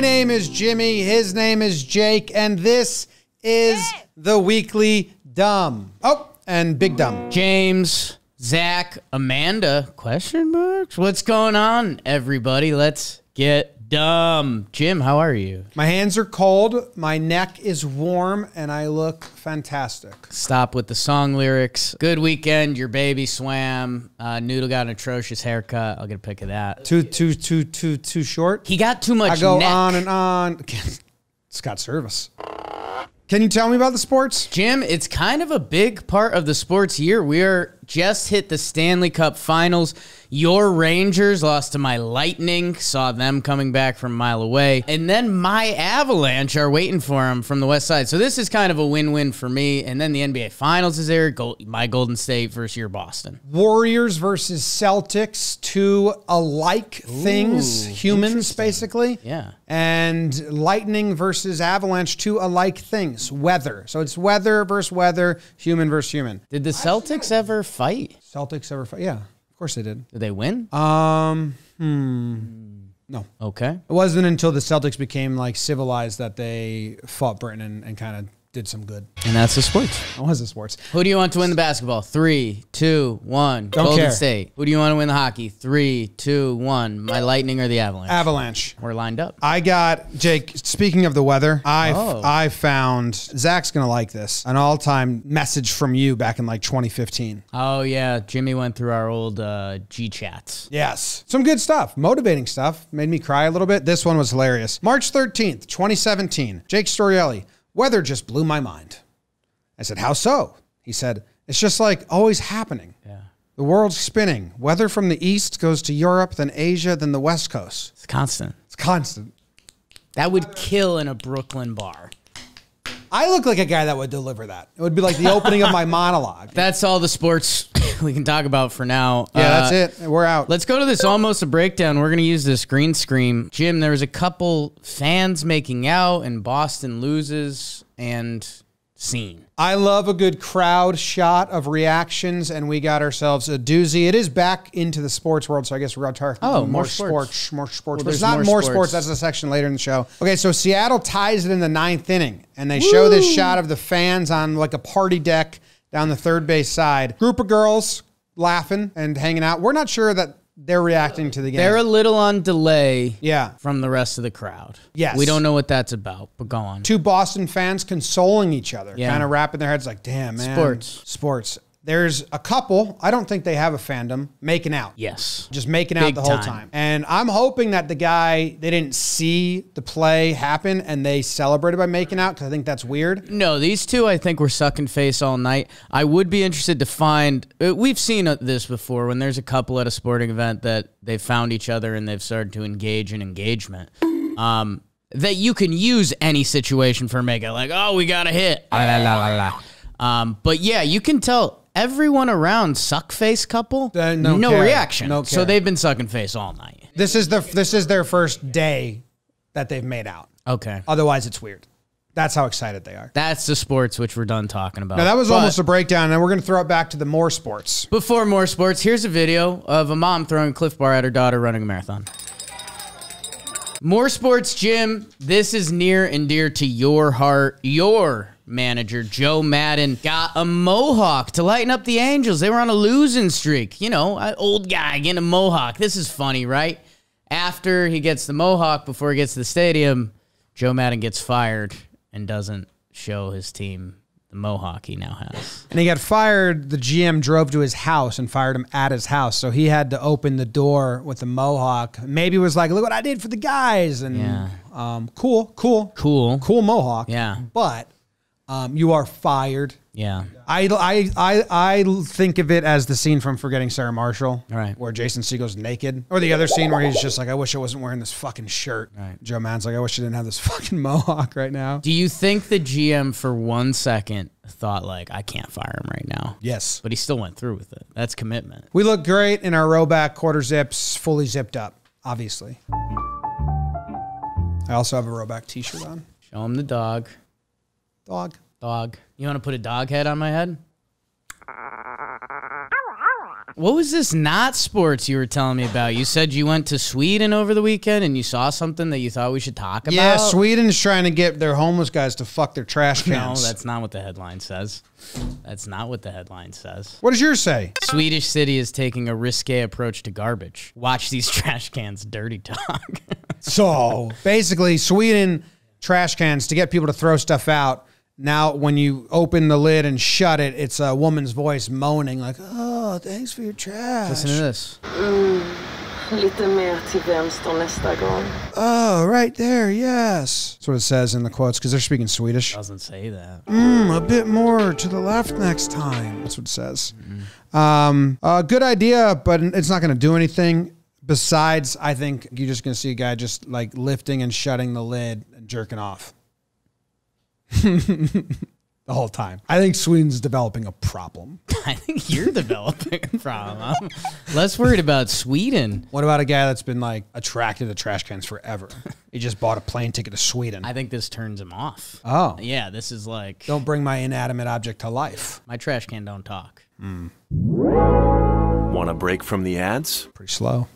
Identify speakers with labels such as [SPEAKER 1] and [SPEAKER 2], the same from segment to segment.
[SPEAKER 1] My name is Jimmy. His name is Jake. And this is the weekly dumb. Oh, and big dumb.
[SPEAKER 2] James, Zach, Amanda, question marks? What's going on, everybody? Let's get dumb. Jim, how are you?
[SPEAKER 1] My hands are cold. My neck is warm, and I look fantastic.
[SPEAKER 2] Stop with the song lyrics. Good weekend. Your baby swam. Uh, Noodle got an atrocious haircut. I'll get a pic of that.
[SPEAKER 1] Too, too, too, too, too short.
[SPEAKER 2] He got too much
[SPEAKER 1] I go
[SPEAKER 2] neck.
[SPEAKER 1] on and on. Scott Service. Can you tell me about the sports?
[SPEAKER 2] Jim, it's kind of a big part of the sports year. We are just hit the Stanley Cup Finals. Your Rangers lost to my Lightning, saw them coming back from a mile away, and then my Avalanche are waiting for them from the West Side. So this is kind of a win-win for me. And then the NBA Finals is there. My Golden State versus your Boston.
[SPEAKER 1] Warriors versus Celtics, two alike things, humans basically.
[SPEAKER 2] Yeah.
[SPEAKER 1] And Lightning versus Avalanche, two alike things, weather. So it's weather versus weather, human versus human.
[SPEAKER 2] Did the Celtics ever fight?
[SPEAKER 1] Celtics ever fight? Yeah, of course they did.
[SPEAKER 2] Did they win?
[SPEAKER 1] Um, hmm. No.
[SPEAKER 2] Okay.
[SPEAKER 1] It wasn't until the Celtics became like civilized that they fought Britain and, and kind of did some good.
[SPEAKER 2] And that's the sports.
[SPEAKER 1] That was the sports.
[SPEAKER 2] Who do you want to win the basketball? Three, two, one.
[SPEAKER 1] Don't
[SPEAKER 2] Golden
[SPEAKER 1] care.
[SPEAKER 2] State. Who do you want to win the hockey? Three, two, one. My Lightning or the Avalanche?
[SPEAKER 1] Avalanche.
[SPEAKER 2] We're lined up.
[SPEAKER 1] I got Jake. Speaking of the weather, I
[SPEAKER 2] Oh.
[SPEAKER 1] I found Zach's gonna like this. An all time message from you back in like 2015.
[SPEAKER 2] Oh yeah, Jimmy went through our old uh, G chats.
[SPEAKER 1] Yes, some good stuff, motivating stuff. Made me cry a little bit. This one was hilarious. March 13th, 2017. Jake Storiale. Weather just blew my mind. I said, "How so?" He said, "It's just like always happening.
[SPEAKER 2] Yeah,
[SPEAKER 1] The world's spinning. Weather from the east goes to Europe, then Asia, then the west coast.
[SPEAKER 2] it's constant.
[SPEAKER 1] It's constant."
[SPEAKER 2] That would kill in a Brooklyn bar.
[SPEAKER 1] I look like a guy that would deliver that. It would be like the opening of my monologue.
[SPEAKER 2] That's all the sports we can talk about for now.
[SPEAKER 1] Yeah,
[SPEAKER 2] Uh,
[SPEAKER 1] that's it. We're out.
[SPEAKER 2] Let's go to this almost a breakdown. We're going to use this green screen. Jim, there was a couple fans making out, and Boston loses and scene.
[SPEAKER 1] I love a good crowd shot of reactions, and we got ourselves a doozy. It is back into the sports world, so I guess we're going to talk
[SPEAKER 2] Oh,
[SPEAKER 1] more, sports.
[SPEAKER 2] sports.
[SPEAKER 1] more sports.
[SPEAKER 2] Well,
[SPEAKER 1] it's
[SPEAKER 2] there's
[SPEAKER 1] not
[SPEAKER 2] more
[SPEAKER 1] sports.
[SPEAKER 2] sports.
[SPEAKER 1] That's a section later in the show. Okay, so Seattle ties it in the ninth inning, and they show this shot of the fans on like a party deck down the third base side. Group of girls laughing and hanging out. We're not sure that they're reacting to the game.
[SPEAKER 2] They're a little on delay
[SPEAKER 1] yeah.
[SPEAKER 2] from the rest of the crowd.
[SPEAKER 1] Yes.
[SPEAKER 2] We don't know what that's about, but go on.
[SPEAKER 1] two Boston fans consoling each other,
[SPEAKER 2] Yeah.
[SPEAKER 1] kind of wrapping their heads like, damn, man.
[SPEAKER 2] Sports.
[SPEAKER 1] Sports. There's a couple, I don't think they have a fandom, making out.
[SPEAKER 2] Yes.
[SPEAKER 1] Just making out the whole
[SPEAKER 2] time.
[SPEAKER 1] time. And I'm hoping that the guy, they didn't see the play happen and they celebrated by making out because I think that's weird.
[SPEAKER 2] No, these two I think were sucking face all night. I would be interested to find. uh, We've seen uh, this before when there's a couple at a sporting event that they found each other and they've started to engage in engagement. Um, that you can use any situation for make it like, oh, we got a hit. Ah, la, la, la, la. Um, but yeah, you can tell everyone around suck face couple.
[SPEAKER 1] Uh, no
[SPEAKER 2] no
[SPEAKER 1] care.
[SPEAKER 2] reaction.
[SPEAKER 1] No
[SPEAKER 2] So they've been sucking face all night.
[SPEAKER 1] This is the this is their first day that they've made out.
[SPEAKER 2] Okay.
[SPEAKER 1] Otherwise, it's weird. That's how excited they are.
[SPEAKER 2] That's the sports which we're done talking about.
[SPEAKER 1] Now that was
[SPEAKER 2] But-
[SPEAKER 1] almost a breakdown, and we're going to throw it back to the more sports.
[SPEAKER 2] Before more sports, here's a video of a mom throwing a Cliff Bar at her daughter running a marathon. More sports, Jim. This is near and dear to your heart. Your manager, Joe Maddon, got a mohawk to lighten up the Angels. They were on a losing streak. You know, old guy getting a mohawk. This is funny, right? After he gets the mohawk, before he gets to the stadium, Joe Maddon gets fired and doesn't show his team the mohawk he now has.
[SPEAKER 1] And he got fired. The GM drove to his house and fired him at his house. So he had to open the door with the mohawk. Maybe was like, look what I did for the guys. And
[SPEAKER 2] Yeah.
[SPEAKER 1] um, cool, cool,
[SPEAKER 2] Cool.
[SPEAKER 1] cool mohawk.
[SPEAKER 2] Yeah.
[SPEAKER 1] But um, you are fired.
[SPEAKER 2] Yeah.
[SPEAKER 1] I, I, I, I think of it as the scene from Forgetting Sarah Marshall,
[SPEAKER 2] Right.
[SPEAKER 1] where Jason Segel's naked, or the other scene where he's just like, "I wish I wasn't wearing this fucking shirt."
[SPEAKER 2] Right.
[SPEAKER 1] Joe Maddon's like, "I wish I didn't have this fucking mohawk right now."
[SPEAKER 2] Do you think the GM for one second thought like I can't fire him right now?
[SPEAKER 1] Yes,
[SPEAKER 2] But he still went through with it. That's commitment.
[SPEAKER 1] we look great in our Rhoback quarter zips, fully zipped up. Obviously, I also have a Rhoback T-shirt on.
[SPEAKER 2] Show him the dog.
[SPEAKER 1] Dog.
[SPEAKER 2] Dog. You want to put a dog head on my head? What was this not sports you were telling me about? You said you went to Sweden over the weekend and you saw something that you thought we should talk about.
[SPEAKER 1] Yeah, Sweden's trying to get their homeless guys to fuck their trash
[SPEAKER 2] No,
[SPEAKER 1] cans.
[SPEAKER 2] that's not what the headline says. That's not what the headline says.
[SPEAKER 1] what does yours say?
[SPEAKER 2] Swedish city is taking a risque approach to garbage. Watch these trash cans dirty talk.
[SPEAKER 1] So basically, Sweden trash cans to get people to throw stuff out. Now, when you open the lid and shut it, it's a woman's voice moaning like, "Oh, thanks for your trash."
[SPEAKER 2] Listen to this.
[SPEAKER 3] Lite mer till vänster nästa gång.
[SPEAKER 1] Oh, right there, yes. That's what it says in the quotes because they're speaking Swedish.
[SPEAKER 2] Doesn't say that.
[SPEAKER 1] Mm, a bit more to the left next time. That's what it says. Um, uh, good idea, but it's not going to do anything. Besides, I think you're just going to see a guy just like lifting and shutting the lid and jerking off the whole time. I think Sweden's developing a problem.
[SPEAKER 2] I think you're developing a problem. I'm less worried about Sweden.
[SPEAKER 1] What about a guy that's been like attracted to trash cans forever? he just bought a plane ticket to Sweden.
[SPEAKER 2] I think this turns him off.
[SPEAKER 1] oh,
[SPEAKER 2] Yeah, this is like
[SPEAKER 1] don't bring my inanimate object to life.
[SPEAKER 2] my trash can don't talk. Mm.
[SPEAKER 4] Want a break from the ads?
[SPEAKER 1] Pretty slow.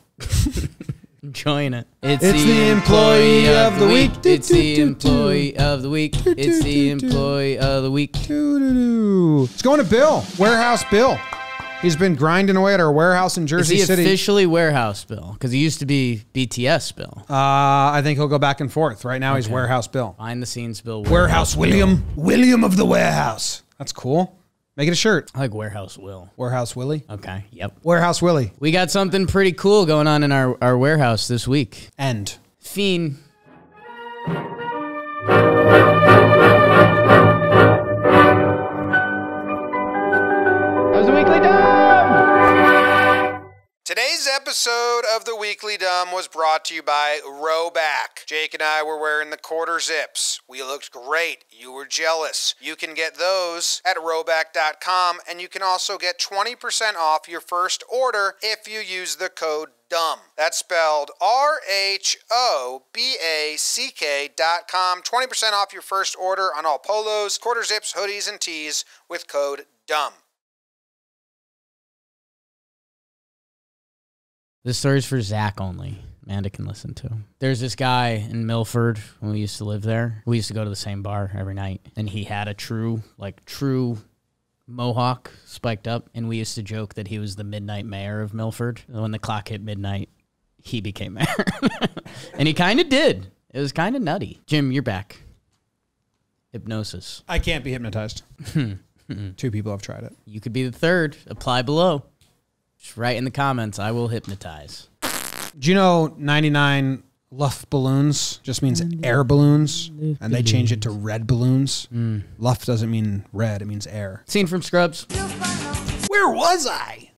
[SPEAKER 2] Enjoying it. It's,
[SPEAKER 1] It's the employee of the week.
[SPEAKER 2] It's the employee of the week. It's the employee of the week.
[SPEAKER 1] It's going to Bill, Warehouse Bill. He's been grinding away at our warehouse in Jersey
[SPEAKER 2] Is
[SPEAKER 1] Jersey
[SPEAKER 2] he
[SPEAKER 1] City.
[SPEAKER 2] officially warehouse bill? Because he used to be BTS bill.
[SPEAKER 1] uh, I think he'll go back and forth. Right now, he's Warehouse Bill.
[SPEAKER 2] Behind the scenes bill.
[SPEAKER 1] Warehouse William. William of the Warehouse. That's cool. Make it a shirt.
[SPEAKER 2] I like warehouse will.
[SPEAKER 1] Warehouse Willie.
[SPEAKER 2] Okay. Yep.
[SPEAKER 1] Warehouse Willie.
[SPEAKER 2] We got something pretty cool going on in our, our warehouse this week.
[SPEAKER 1] End.
[SPEAKER 2] Fiend. That was a weekly dumb.
[SPEAKER 1] Today's episode of the Weekly Dumb was brought to you by Rhoback. Jake and I were wearing the quarter zips. We looked great. You were jealous. You can get those at rhoback.com and you can also get 20% off your first order if you use the code DUMB. That's spelled R H O B A C K dot com. 20% off your first order on all polos, quarter zips, hoodies, and tees with code DUMB.
[SPEAKER 2] This story's for Zach only. Amanda can listen to. There's this guy in Milford when we used to live there. We used to go to the same bar every night, and he had a true, like true mohawk spiked up, and we used to joke that he was the midnight mayor of Milford. When the clock hit midnight, he became mayor, and he kind of did. It was kind of nutty. Jim, you're back. Hypnosis.
[SPEAKER 1] I can't be hypnotized. Hmm. Two people have tried it.
[SPEAKER 2] You could be the third. Apply below. Just write in the comments. I will hypnotize.
[SPEAKER 1] Do you know 99 Luftballons just means air balloons, and they change it to red balloons? Mm. Luff doesn't mean red; it means air.
[SPEAKER 2] Scene from Scrubs.
[SPEAKER 1] Where was I?